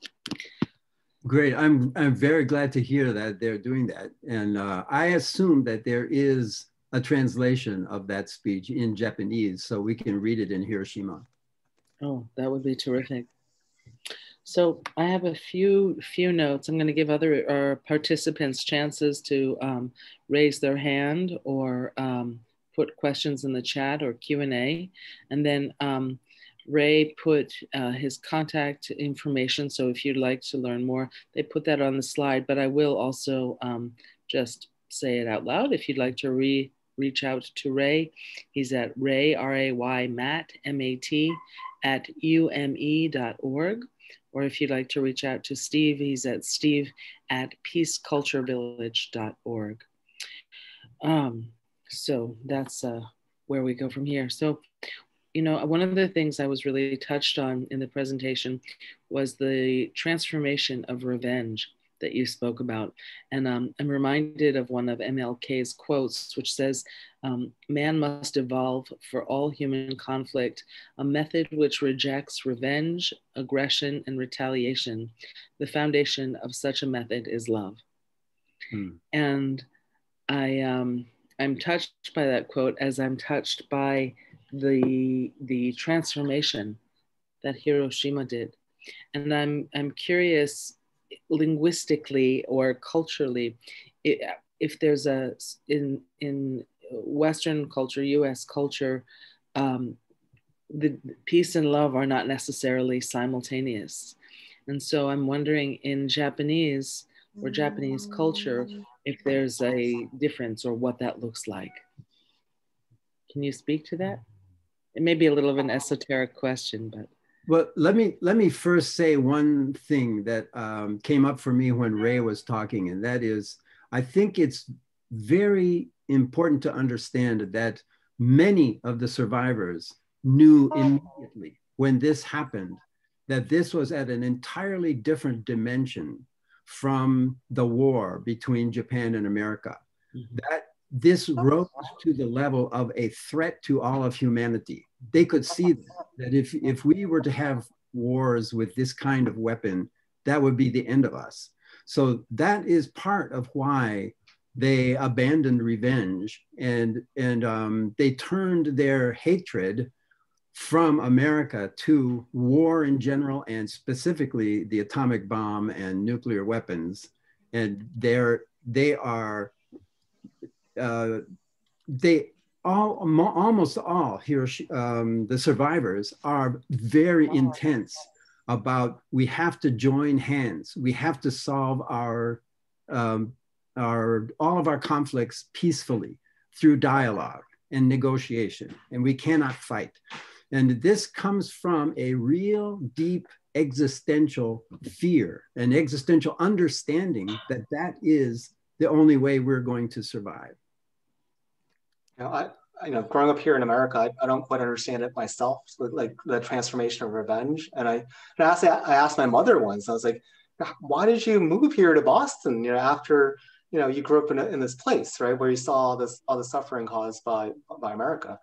Great. I'm, I'm very glad to hear that they're doing that. And uh, I assume that there is a translation of that speech in Japanese so we can read it in Hiroshima. Oh, that would be terrific. So I have a few few notes. I'm going to give other uh, participants chances to um, raise their hand or um, put questions in the chat or Q&A. And then um, Ray put uh, his contact information. So if you'd like to learn more, they put that on the slide, but I will also um, just say it out loud. If you'd like to re reach out to Ray, he's at Ray, R-A-Y, Matt, M-A-T, at ume.org. Or if you'd like to reach out to Steve, he's at steve at peaceculturevillage.org. Um, so that's uh, where we go from here. So, you know, one of the things I was really touched on in the presentation was the transformation of revenge that you spoke about. And um, I'm reminded of one of MLK's quotes, which says, um, Man must evolve for all human conflict a method which rejects revenge, aggression, and retaliation. The foundation of such a method is love. Hmm. And I, um, I'm touched by that quote as I'm touched by the, the transformation that Hiroshima did. And I'm, I'm curious linguistically or culturally, if there's a in in Western culture, U.S. culture, um, the peace and love are not necessarily simultaneous, and so I'm wondering in Japanese or Japanese culture if there's a difference or what that looks like. Can you speak to that? It may be a little of an esoteric question, but well, let me let me first say one thing that um, came up for me when Ray was talking, and that is, I think it's very important to understand that many of the survivors knew oh. immediately when this happened that this was at an entirely different dimension from the war between Japan and America. Mm-hmm. That this rose to the level of a threat to all of humanity they could see that if, if we were to have wars with this kind of weapon, that would be the end of us. So that is part of why they abandoned revenge and, and um, they turned their hatred from America to war in general and specifically the atomic bomb and nuclear weapons. And they're, they are, uh, they all, almost all Hiroshima, um, the survivors are very intense about we have to join hands. We have to solve our, um, our, all of our conflicts peacefully through dialogue and negotiation, and we cannot fight. And this comes from a real deep existential fear, an existential understanding that that is the only way we're going to survive. You know, I, you know, growing up here in America, I, I don't quite understand it myself, like the transformation of revenge. And I, and I, asked, I asked my mother once, I was like, why did you move here to Boston, you know, after, you know, you grew up in, a, in this place, right, where you saw this, all the suffering caused by, by America.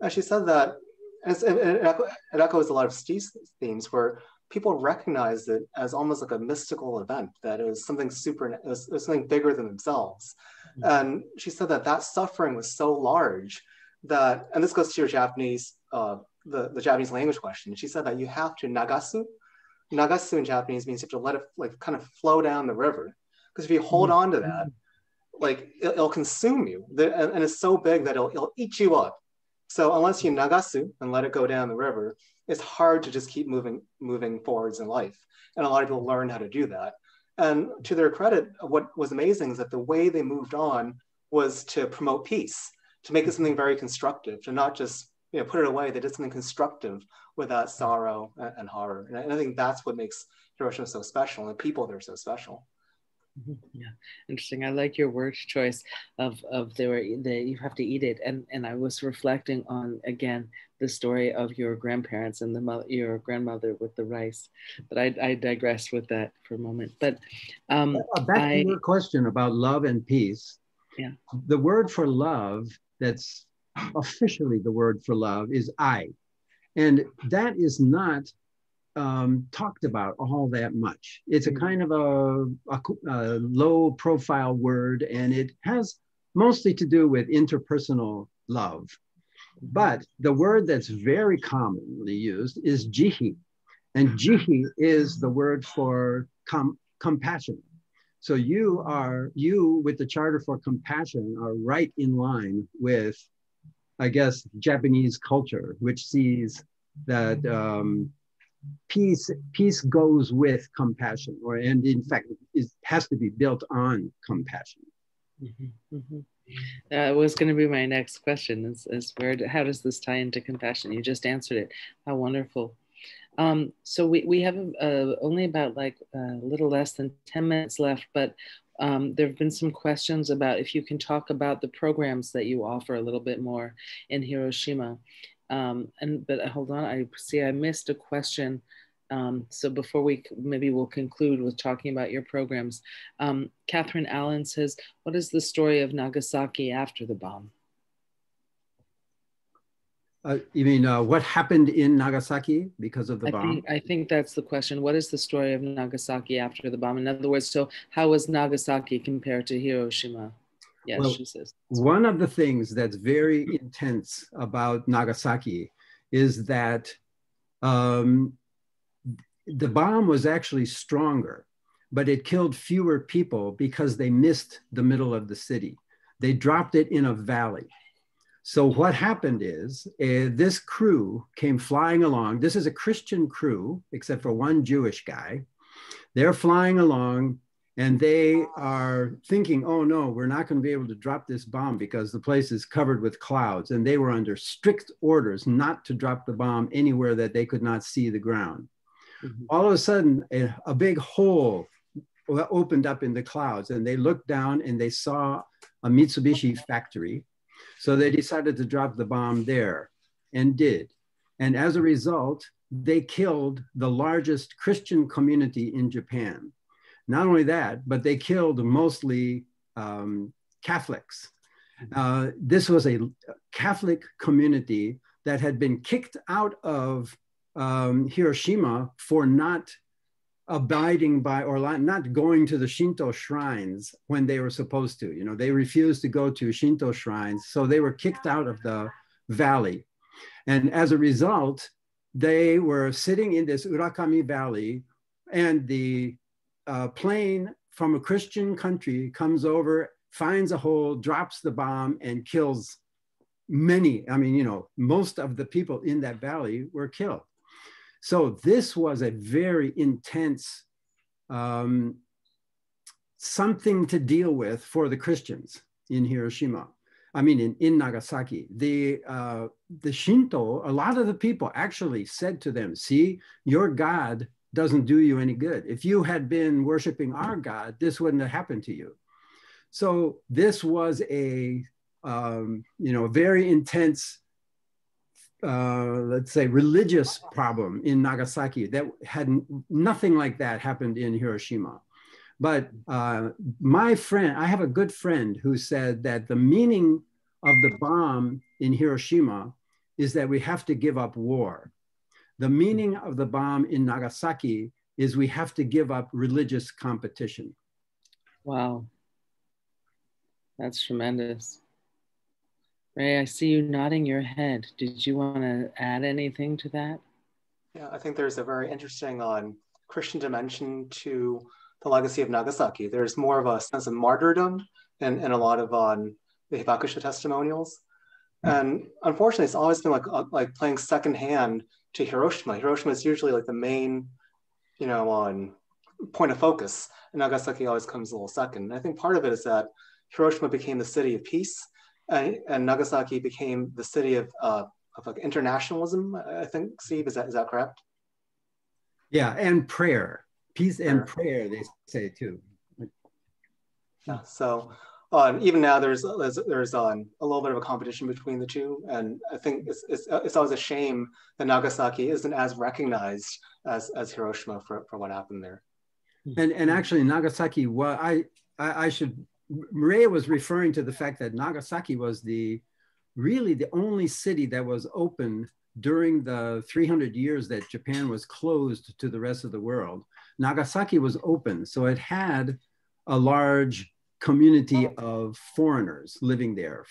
And she said that, and it, it echoes a lot of Steve's themes where people recognized it as almost like a mystical event, that it was something super, it was, it was something bigger than themselves. Mm-hmm. And she said that that suffering was so large that, and this goes to your Japanese, uh, the, the Japanese language question. She said that you have to nagasu. Nagasu in Japanese means you have to let it like kind of flow down the river. Because if you hold mm-hmm. on to that, like it, will consume you. The, and, and, it's so big that it'll, it'll eat you up. So unless you nagasu and let it go down the river, it's hard to just keep moving moving forwards in life. And a lot of people learn how to do that. And to their credit, what was amazing is that the way they moved on was to promote peace, to make it something very constructive, to not just you know, put it away. They did something constructive with that sorrow and, and horror. And I think that's what makes Hiroshima so special and the people there so special. Mm-hmm. Yeah, interesting. I like your word choice of of there that you have to eat it, and and I was reflecting on again the story of your grandparents and the mother, your grandmother with the rice, but I I digress with that for a moment. But um, uh, back I, to your question about love and peace. Yeah, the word for love that's officially the word for love is ai, and that is not um, talked about all that much. It's a mm. kind of a, a, a, low profile word, and it has mostly to do with interpersonal love. But the word that's very commonly used is jihi. And [LAUGHS] jihi is the word for com- compassion. So you are, you with the Charter for Compassion are right in line with, I guess, Japanese culture, which sees that um, peace peace goes with compassion or and in fact it has to be built on compassion. Mm-hmm, mm-hmm. that was going to be my next question is, is where how does this tie into compassion? You just answered it. How wonderful. Um, so we, we have uh, only about like a little less than 10 minutes left but um, there have been some questions about if you can talk about the programs that you offer a little bit more in Hiroshima um, and but hold on, I see I missed a question Um, so before we maybe we'll conclude with talking about your programs, um, Catherine Allen says, "What is the story of Nagasaki after the bomb?" Uh, you mean uh, what happened in Nagasaki because of the I bomb? Think, I think that's the question. What is the story of Nagasaki after the bomb? In other words, so how was Nagasaki compared to Hiroshima? Yes, well, she says. One of the things that's very intense about Nagasaki is that um, the bomb was actually stronger, but it killed fewer people because they missed the middle of the city. They dropped it in a valley. So what happened is uh, this crew came flying along. This is a Christian crew, except for one Jewish guy. They're flying along and they are thinking, oh no, we're not going to be able to drop this bomb because the place is covered with clouds. And they were under strict orders not to drop the bomb anywhere that they could not see the ground. Mm-hmm. All of a sudden, a, a big hole opened up in the clouds and they looked down and they saw a Mitsubishi factory so they decided to drop the bomb there and did. And as a result, they killed the largest Christian community in Japan. Not only that, but they killed mostly um, Catholics. Uh, this was a Catholic community that had been kicked out of um, Hiroshima for not abiding by or not going to the Shinto shrines when they were supposed to. You know, they refused to go to Shinto shrines, so they were kicked out of the valley. And as a result, they were sitting in this Urakami Valley, and the uh, plane from a Christian country comes over, finds a hole, drops the bomb, and kills many. I mean, you know, most of the people in that valley were killed. So this was a very intense um, something to deal with for the Christians in Hiroshima. I mean, in, in Nagasaki, the, uh, the Shinto, a lot of the people actually said to them, see, your God doesn't do you any good. If you had been worshiping our God, this wouldn't have happened to you. So this was a, um, you know, very intense uh, let's say, religious problem in Nagasaki that had nothing like that happened in Hiroshima. But uh, my friend, I have a good friend who said that the meaning of the bomb in Hiroshima is that we have to give up war. The meaning of the bomb in Nagasaki is we have to give up religious competition. Wow. That's tremendous. Ray, I see you nodding your head. Did you want to add anything to that? Yeah, I think there's a very interesting on um, Christian dimension to the legacy of Nagasaki. There's more of a sense of martyrdom and, and a lot of on um, the Hibakusha testimonials. And unfortunately, it's always been like uh, like playing second hand to Hiroshima. Hiroshima is usually like the main, you know, on point of focus, and Nagasaki always comes a little second. And I think part of it is that Hiroshima became the city of peace, and, and Nagasaki became the city of, uh, of like internationalism. I think, Steve, is that is that correct? Yeah, and prayer, peace and prayer. They say too. Yeah. So um, even now, there's there's, there's um, a little bit of a competition between the two, and I think it's, it's, it's always a shame that Nagasaki isn't as recognized as, as Hiroshima for, for what happened there. And and actually, Nagasaki, well, I I, I should Maria was referring to the fact that Nagasaki was the really the only city that was open during the 300 years that Japan was closed to the rest of the world. Nagasaki was open, so it had a large community of foreigners living there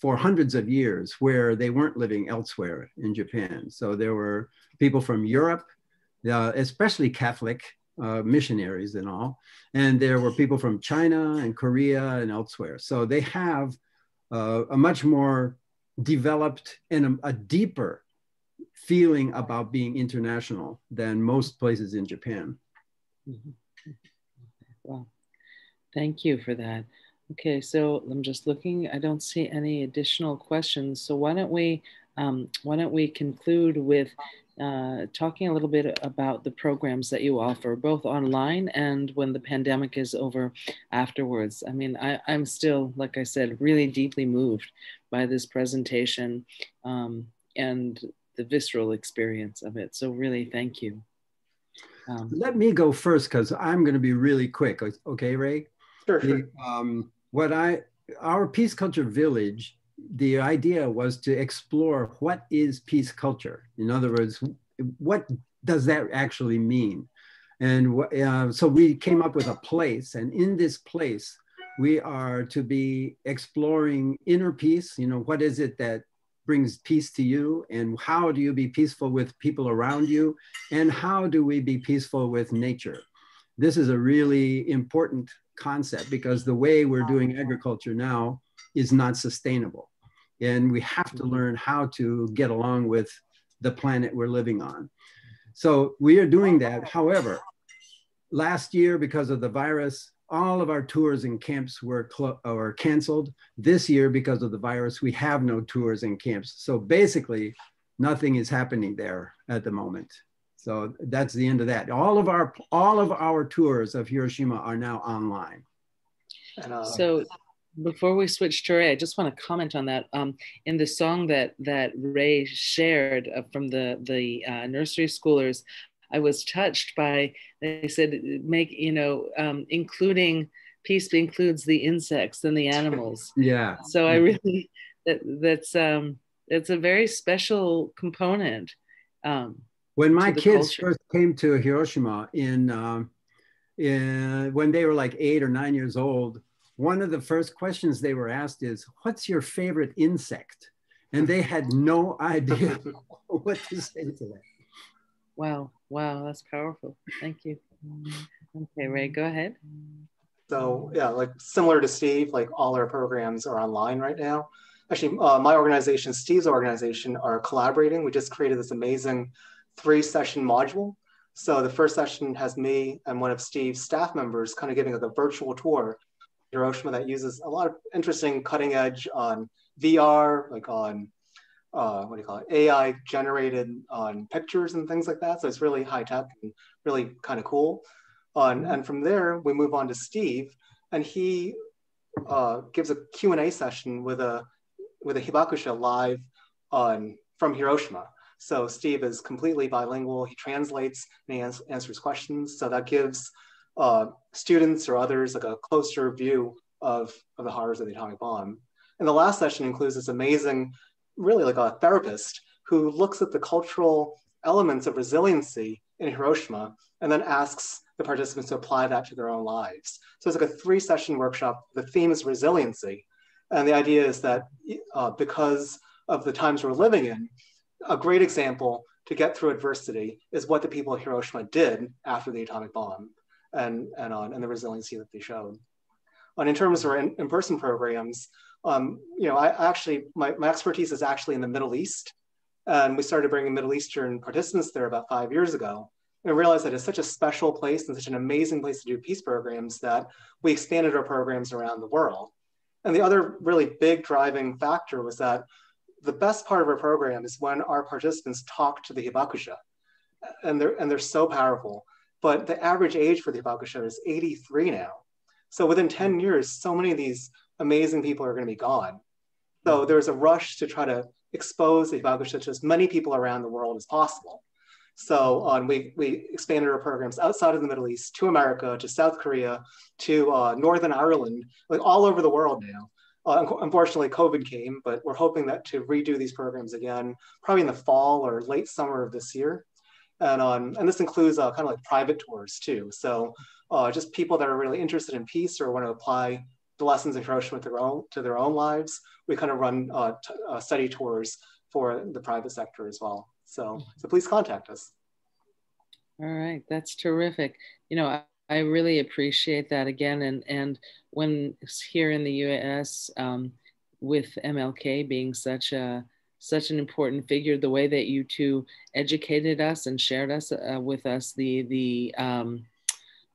for hundreds of years where they weren't living elsewhere in Japan. So there were people from Europe, uh, especially Catholic, uh, missionaries and all. And there were people from China and Korea and elsewhere. So they have uh, a much more developed and a, a, deeper feeling about being international than most places in Japan. Mm-hmm. Well, thank you for that. Okay, so I'm just looking. I don't see any additional questions. So why don't we um, why don't we conclude with uh, talking a little bit about the programs that you offer, both online and when the pandemic is over afterwards. I mean, I, am still, like I said, really deeply moved by this presentation um, and the visceral experience of it. So, really, thank you. Um, Let me go first because I'm going to be really quick. Okay, Ray? Sure, sure. The, um, what I, our Peace Culture Village, the idea was to explore what is peace culture. In other words, what does that actually mean? And uh, so we came up with a place, and in this place, we are to be exploring inner peace. You know, what is it that brings peace to you and how do you be peaceful with people around you and how do we be peaceful with nature this is a really important concept because the way we're doing agriculture now is not sustainable and we have to mm-hmm. learn how to get along with the planet we're living on so we are doing that however last year because of the virus all of our tours and camps were, or canceled. This year, because of the virus, we have no tours and camps. So basically, nothing is happening there at the moment. So that's the end of that. All of our all of our tours of Hiroshima are now online. Uh, so before we switch to Ray, I just want to comment on that. Um, in the song that that Ray shared uh, from the the uh, nursery schoolers, I was touched by, they said, make, you know, um, including peace includes the insects and the animals. [LAUGHS] Yeah. So I really, that, that's, um, it's a very special component. Um, when my kids culture. first came to Hiroshima in, um, in, when they were like eight or nine years old, one of the first questions they were asked is, what's your favorite insect? And they had no [LAUGHS] idea [LAUGHS] what to say to that. Wow. Wow. That's powerful. Thank you. Okay, Ray, go ahead. So yeah, like similar to Steve, like all our programs are online right now. Actually, uh, my organization, Steve's organization, are collaborating. We just created this amazing three-session module. So the first session has me and one of Steve's staff members kind of giving a virtual tour Hiroshima that uses a lot of interesting cutting edge on VR, like on uh, what do you call it, AI generated on pictures and things like that. So it's really high tech and really kind of cool. Uh, and, and from there, we move on to Steve, and he uh, gives a Q&A session with a with a hibakusha live on from Hiroshima. So Steve is completely bilingual. He translates and he ans answers questions. So that gives uh, students or others like a closer view of, of the horrors of the atomic bomb. And the last session includes this amazing really like a therapist who looks at the cultural elements of resiliency in Hiroshima and then asks the participants to apply that to their own lives. So it's like a three session workshop. The theme is resiliency. And the idea is that uh, because of the times we're living in, a great example to get through adversity is what the people of Hiroshima did after the atomic bomb and, and on and the resiliency that they showed. And in terms of in, in-person programs, um, you know, I actually, my, my expertise is actually in the Middle East. And we started bringing Middle Eastern participants there about five years ago. And realized that it's such a special place and such an amazing place to do peace programs that we expanded our programs around the world. And the other really big driving factor was that the best part of our program is when our participants talk to the hibakusha. And they're, and they're so powerful. But the average age for the hibakusha is 83 now. So within 10 years, so many of these amazing people are going to be gone. So mm-hmm. there's a rush to try to expose the Hibakusha to as many people around the world as possible. So um, we, we expanded our programs outside of the Middle East to America, to South Korea, to uh, Northern Ireland, like all over the world now. Uh, unfortunately, COVID came, but we're hoping that to redo these programs again, probably in the fall or late summer of this year. And, um, and this includes uh, kind of like private tours too. So uh, just people that are really interested in peace or want to apply the lessons of Hiroshima to their own, to their own lives. We kind of run uh, uh, study tours for the private sector as well. So, so please contact us. All right, that's terrific. You know, I, really appreciate that again. And, and when here in the US, um, with MLK being such a such an important figure, the way that you two educated us and shared us uh, with us the the um,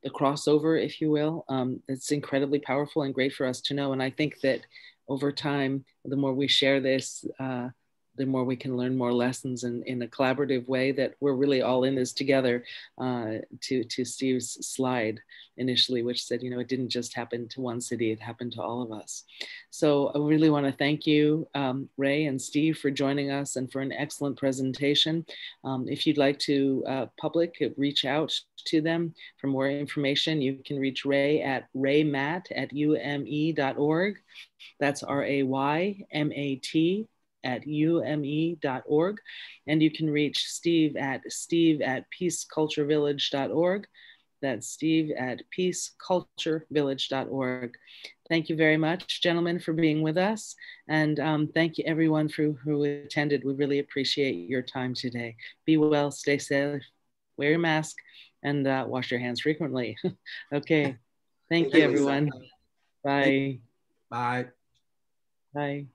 the crossover, if you will. Um, it's incredibly powerful and great for us to know. And I think that over time, the more we share this, uh, the more we can learn more lessons in, in a collaborative way that we're really all in this together uh, to, to Steve's slide initially, which said, you know, it didn't just happen to one city, it happened to all of us. So I really want to thank you, um, Ray and Steve, for joining us and for an excellent presentation. Um, if you'd like to uh, public, reach out to them for more information, you can reach Ray at raymat at ume.org. That's R A Y M A T at ume.org. And you can reach Steve at steve at peaceculturevillage.org. That's steve at peaceculturevillage.org. Thank you very much, gentlemen, for being with us. And um, thank you everyone for, who attended. We really appreciate your time today. Be well, stay safe, wear your mask, and uh, wash your hands frequently. [LAUGHS] okay. Thank you, everyone. Bye. Bye. Bye.